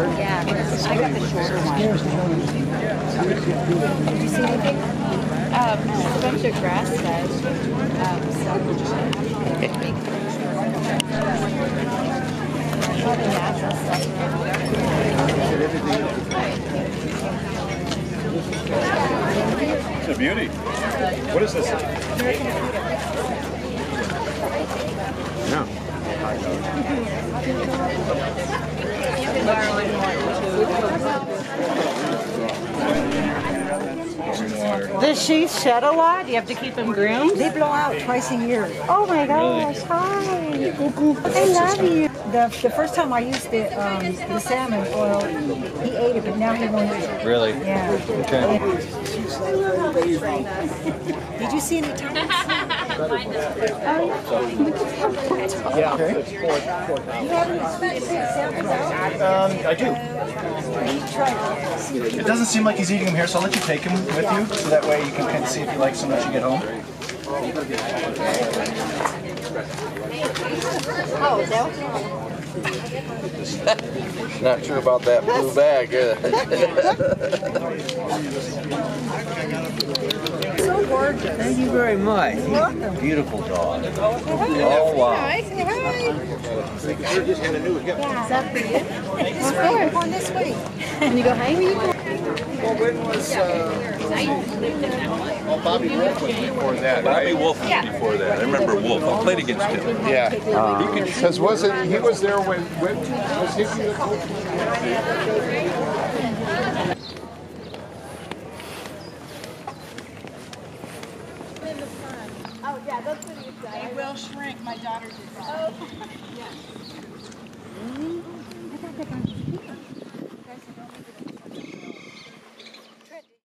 shorter. Yeah, I got the shorter one. Did you see anything? Um, a bunch of grass fed. Um, All the natural It's a beauty. What is this? No. The sheep shed a lot? Do You have to keep them groomed? They blow out twice a year. Oh my gosh, hi. I love you. The, the first time I used the, um, the salmon oil, he ate it, but now he won't eat it. Really? Yeah. Okay. Did you see any times? Yeah. Okay. You haven't seen salmon out? Um, I do. It. It doesn't seem like he's eating them here, so I'll let you take him with you, so that way you can kind of see if you like some once you get home. Oh, that Not sure about that blue bag. So gorgeous. Thank you very much. Beautiful dog. Oh, wow. Hi, say hi. Is that for you? Of course. Going this way. Can you go home? Well, when was, uh, oh, Bobby Wolf was before that, Bobby right? Wolf was before that. I remember Wolf. I played against him. Yeah. Because wasn't, he was there when, when, was he the coach? They will shrink. My daughter did that. That